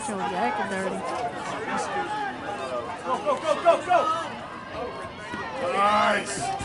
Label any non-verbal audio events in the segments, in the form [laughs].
touching with Jack is dirty. Go, go, go, go, go! Nice!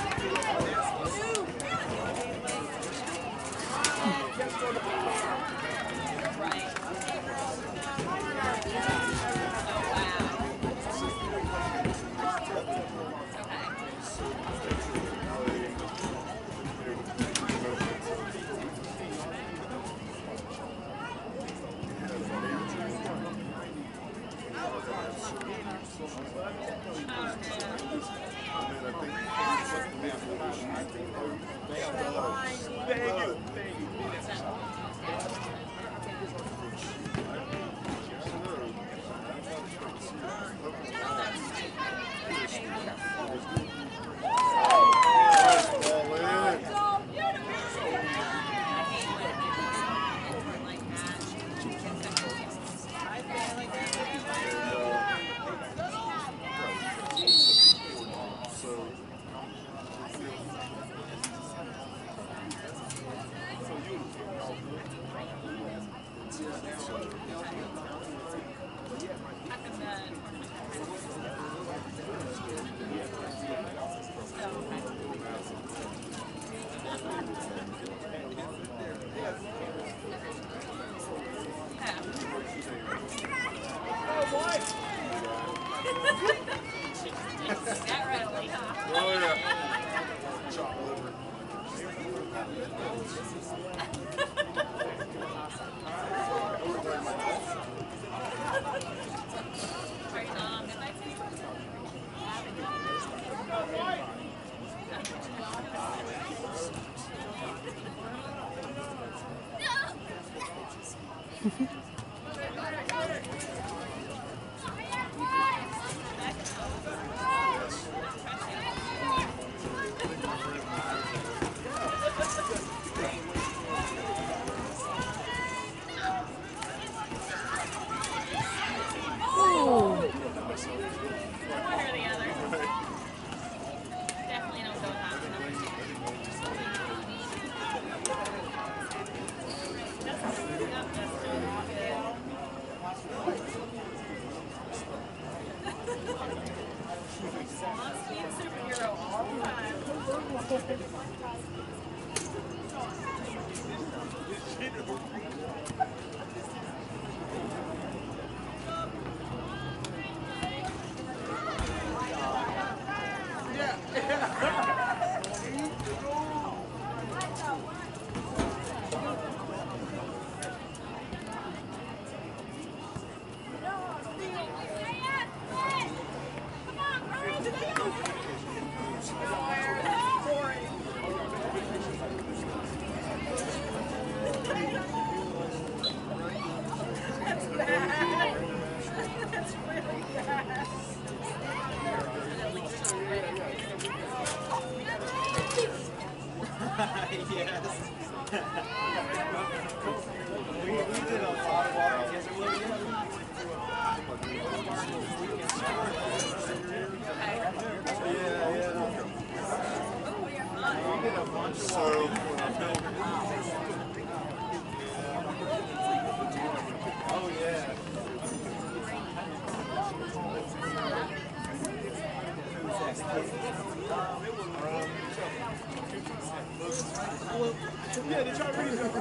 Yeah, they try to read them.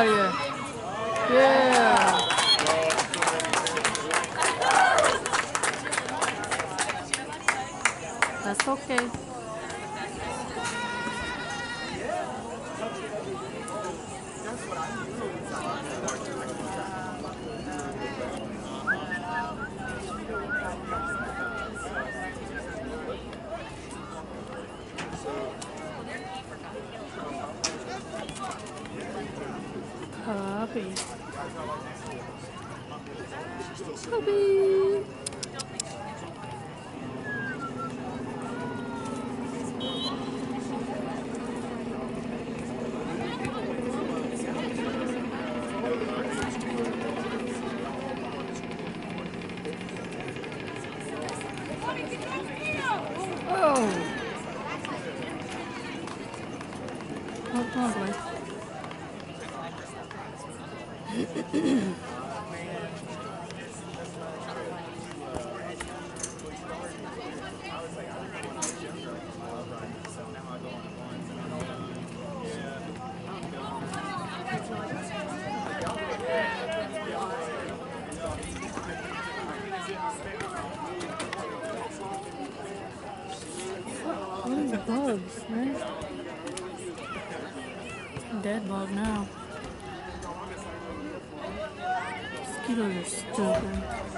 Oh, yeah. bugs. Dead bug now. Mosquitoes are stupid.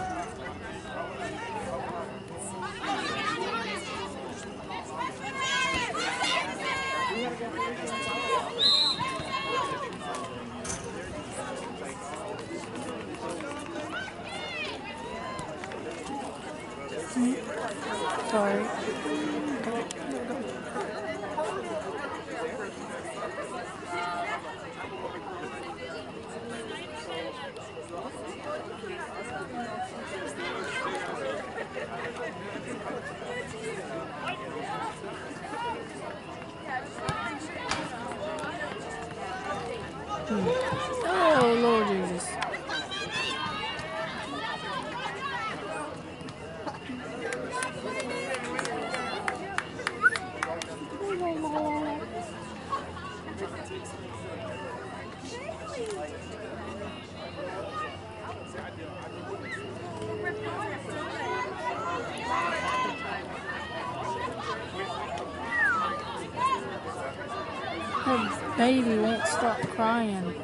baby won't stop crying.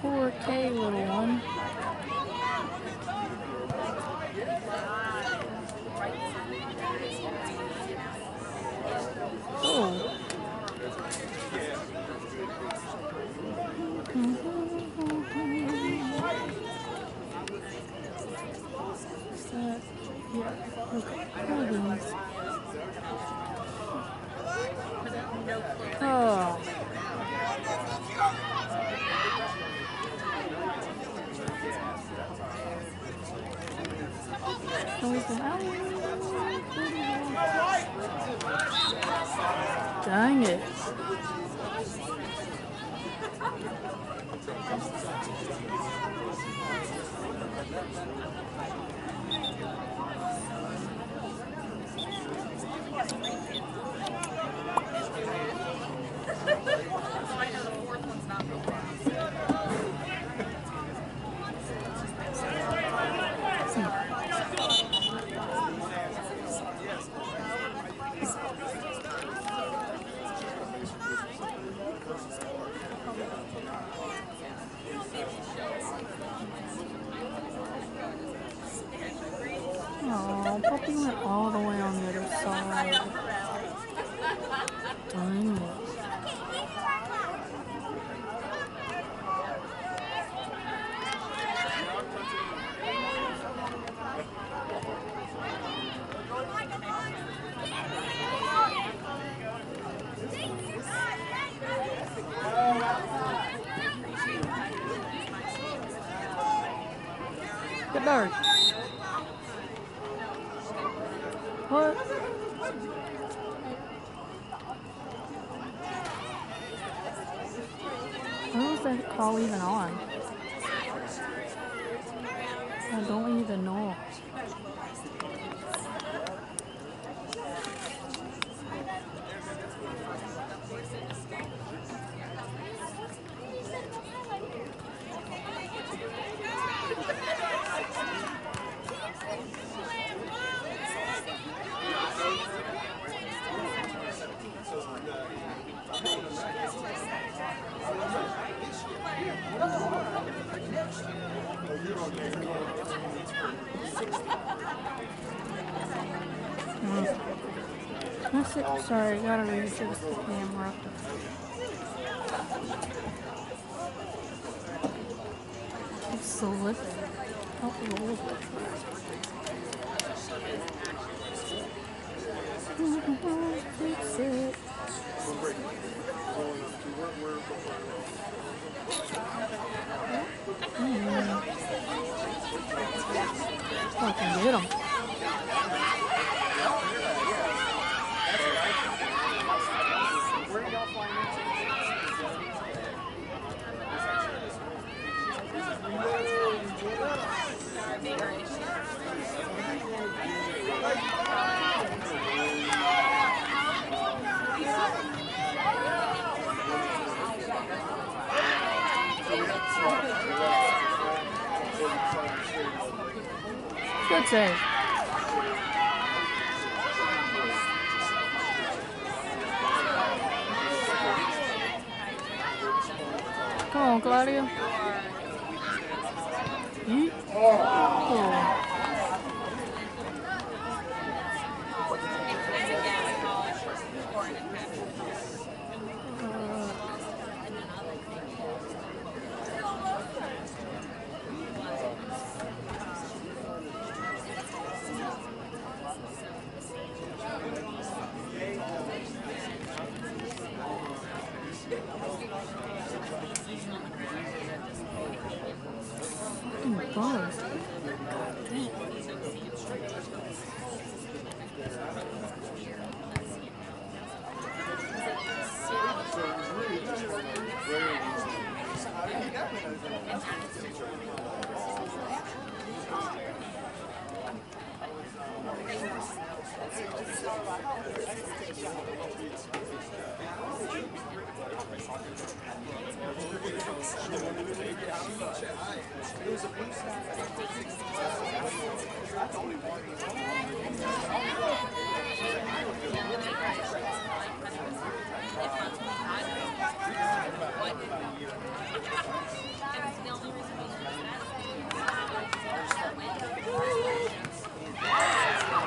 Poor K, little one. Dang it. You went all the way on the other side. Dang it. Get dark. What? When was that call even on? I don't even know. That's it. Sorry, I gotta readjust the camera. It's slipping. Oh, Lord. Fix it. Fucking hmm. get him. Good save. Come on, Claudia. Yeet. Oh. Fucking bugs.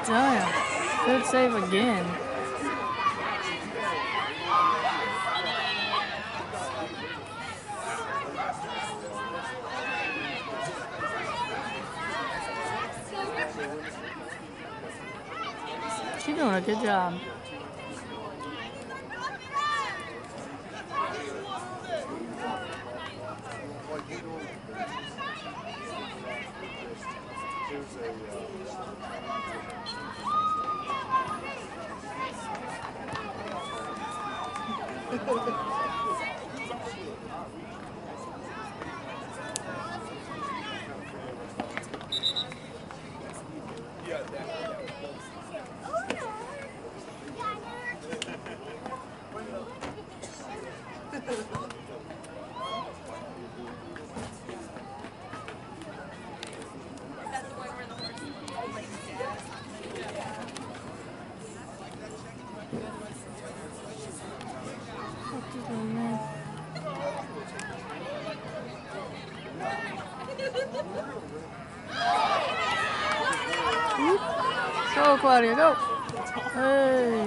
Damn. Good save again. She's doing a good job. Go, Claudia, go. Hey, dang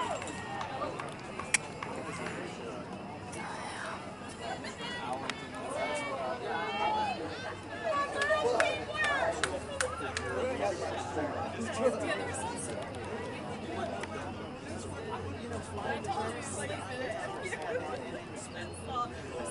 Nice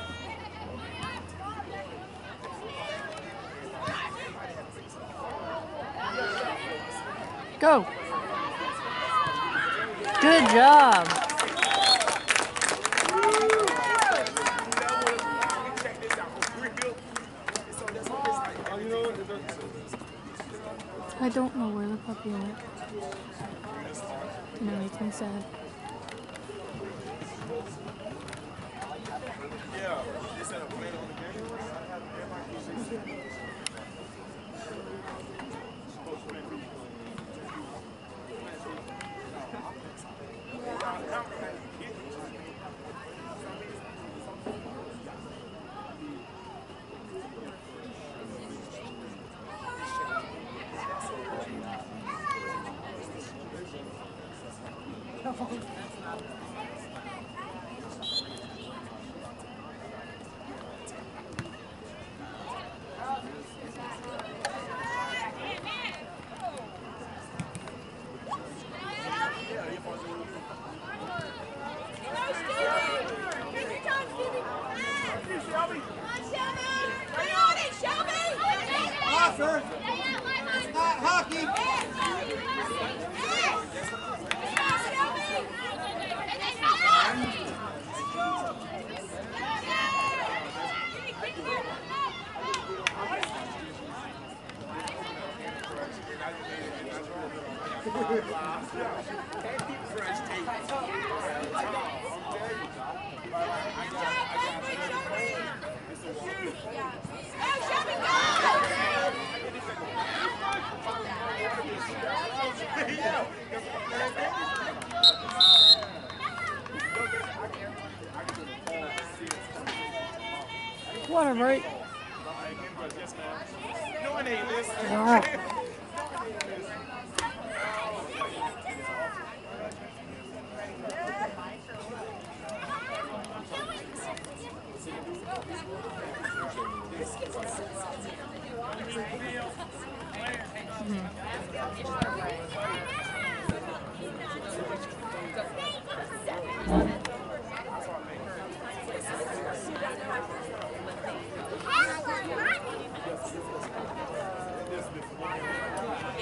what? It doesn't- I don't know where the puppy went. And it makes me sad. Yeah, they One. Ah.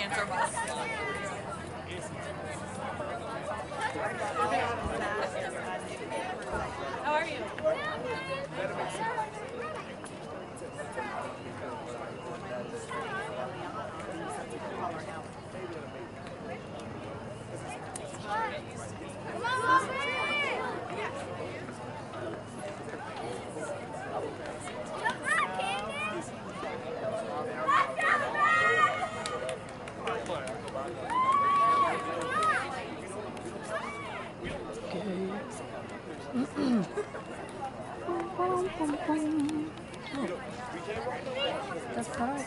Answer box. How are you? Okay. Boom, boom, boom. Oh. That's right.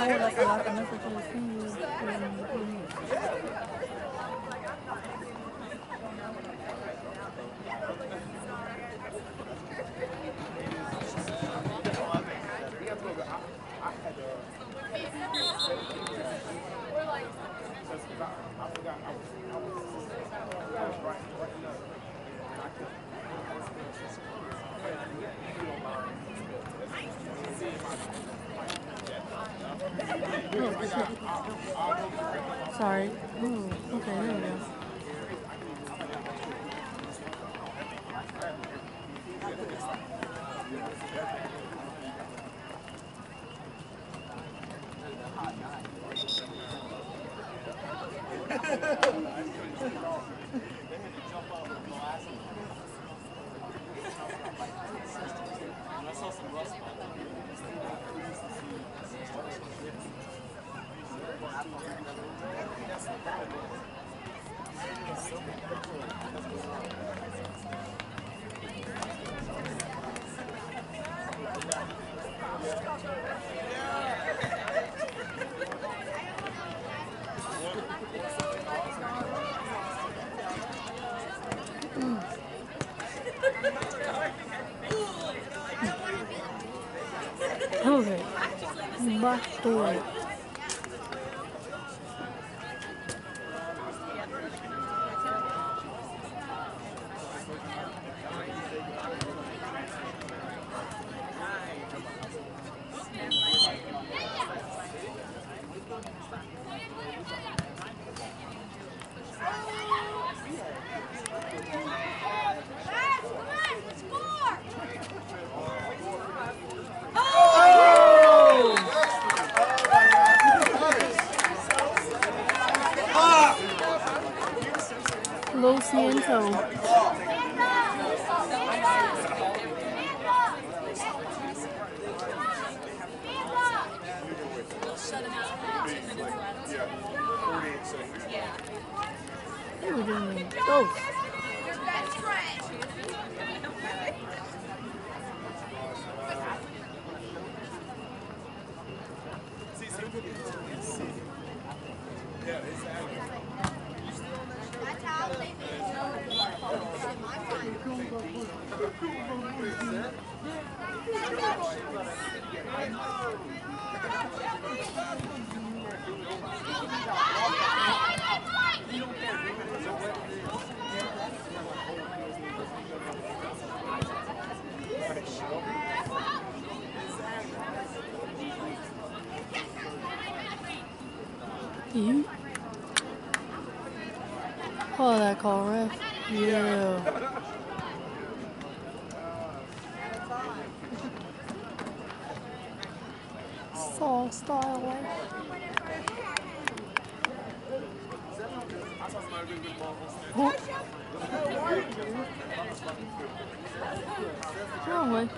Oh, like a lot of messages. Sorry. Ooh, okay, there we go. Oh, that call ref. Yeah. Saw style. Oh. Wrong way.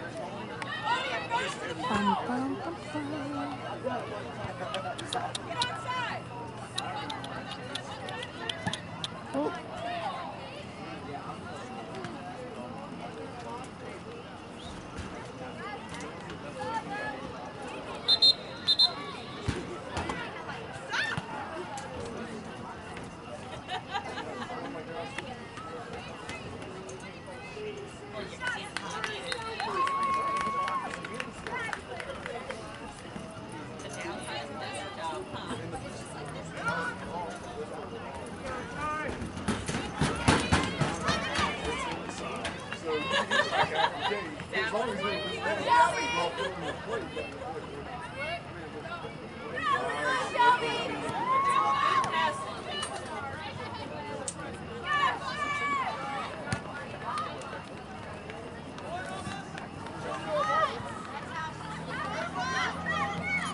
Bum, bum, bum, bum. Oh.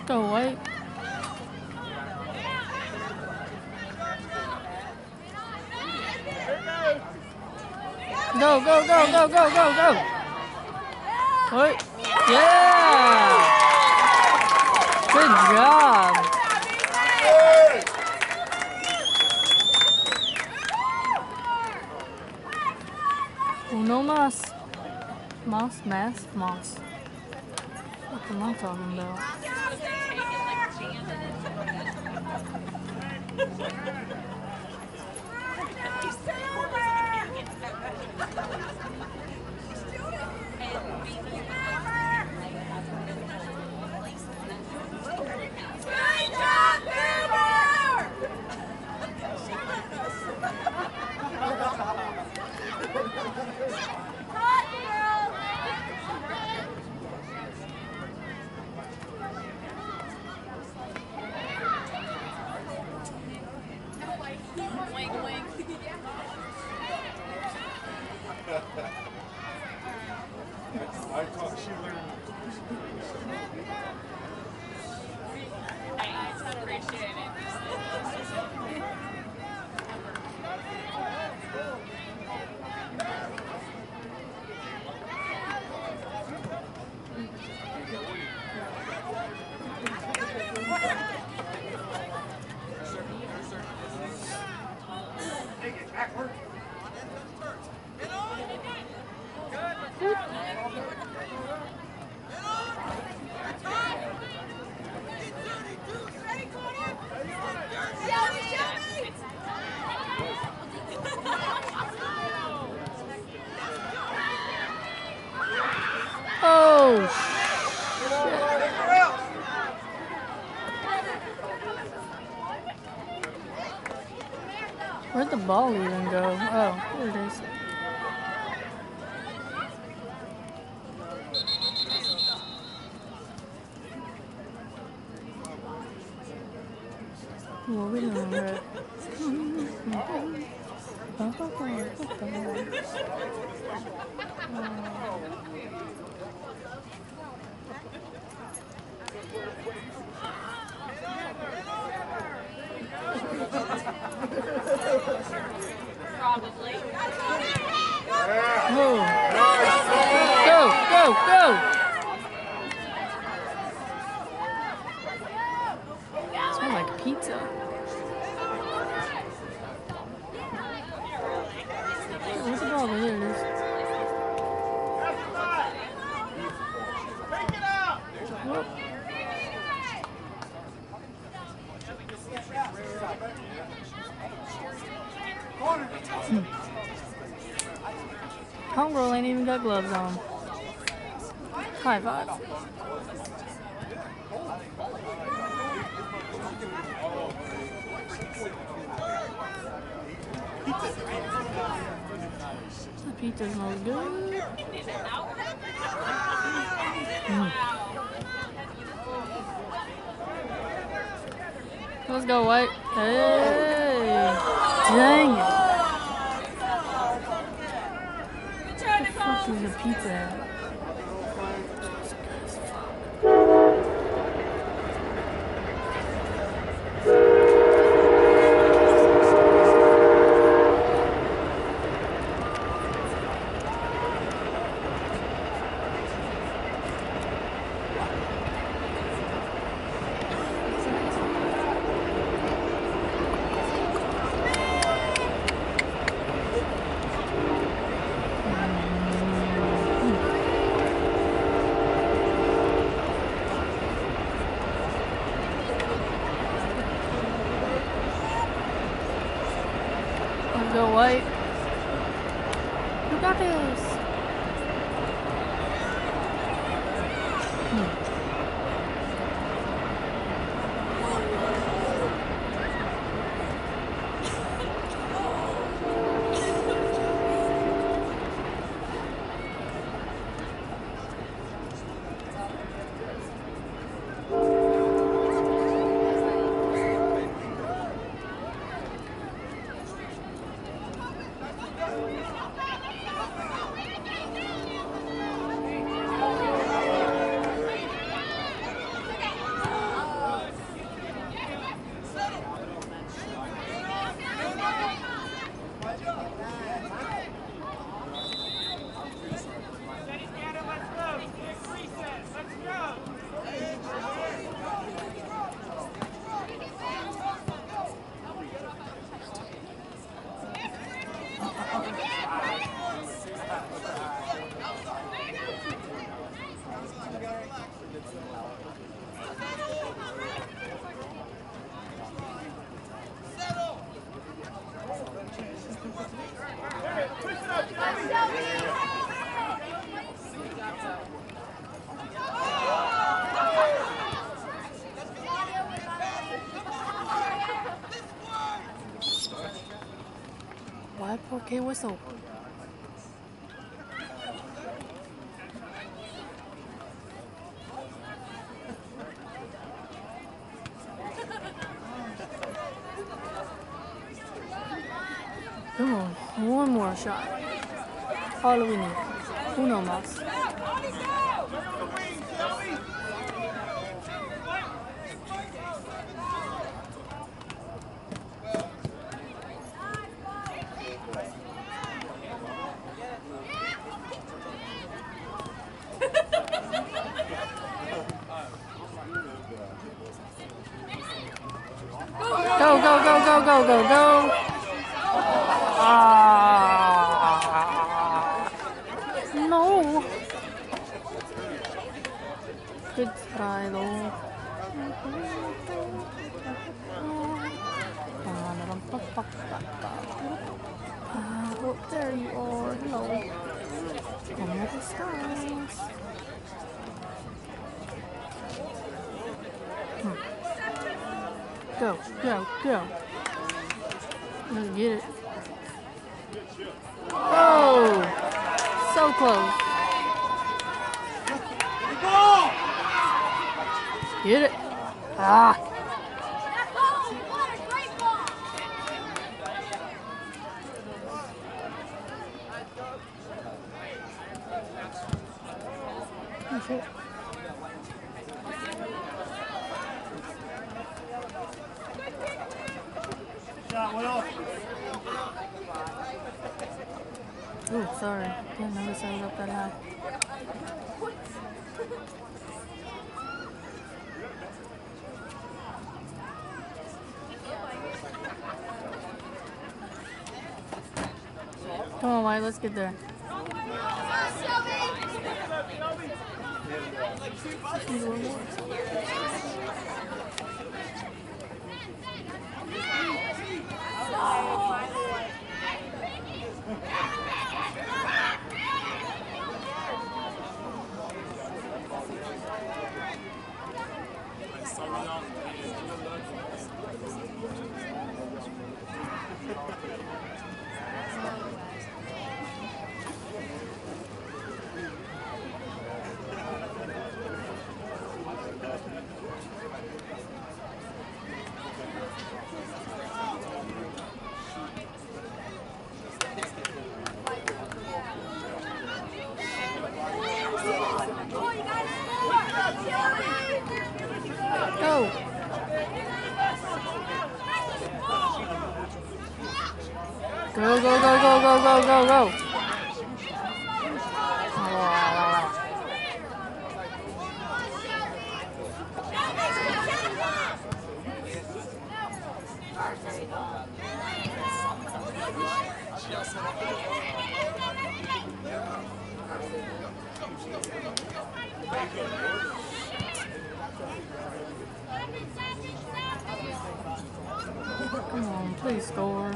Go white. Go, go, go, go, go, go, go. Wait. Yeah. Good job. Uno más. Más, más, más. What am I talking about? Wink, [laughs] [laughs] ain't even got gloves on. High five. The pizza smells good. Mm. Let's go, White. Hey. Dang it. Good try, What the fuck Nicole. is a pizza go, White. You got this. K whistle? Come on, one more shot. All we need. Uno más. Go, go, go, go, go, go, go. Ah. No. Good try though. Ah, oh, there you are. Hello. Come with the stars. Go, go, go. Let's get it. Oh, so close. Get it. Ah. That's it. Shot, Will. Oh, sorry. Didn't notice I was up that. Come on, White, let's get there. Need one more. Go. Go, go, go, go, go, go, go, go. Come on, please score.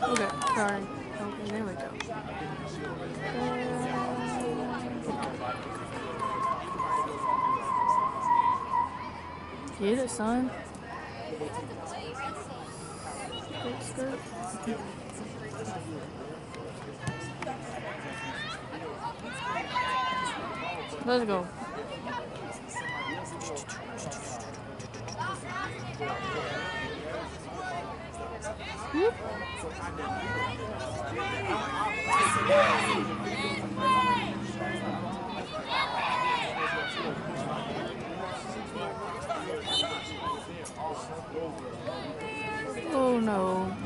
Okay, sorry. Okay, there we go. Get it, Let's go. Whoop. Oh no.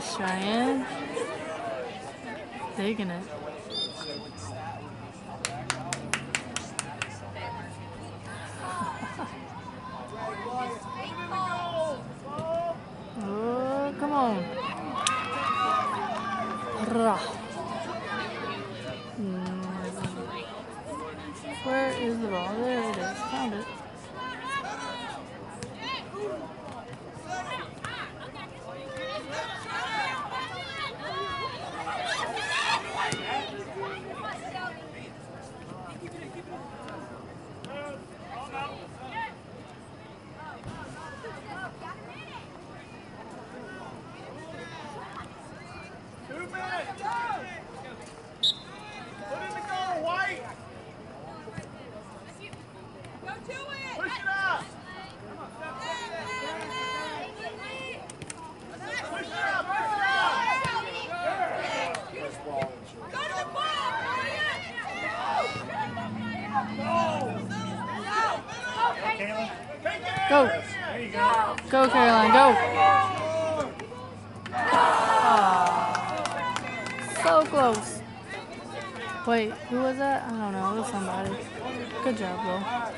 fish, Ryan. Digging it. close. Wait, who was that? I don't know. It was somebody. Good job, though.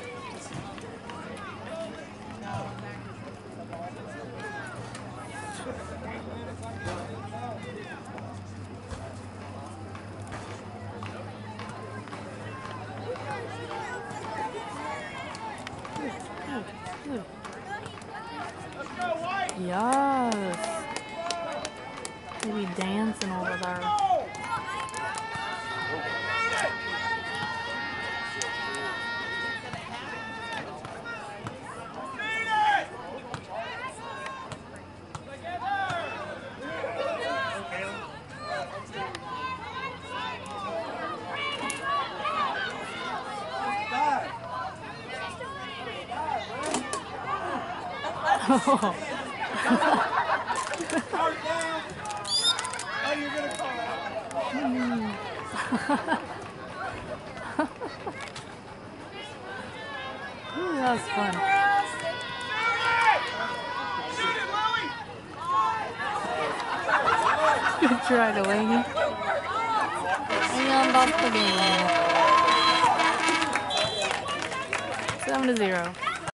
Oh.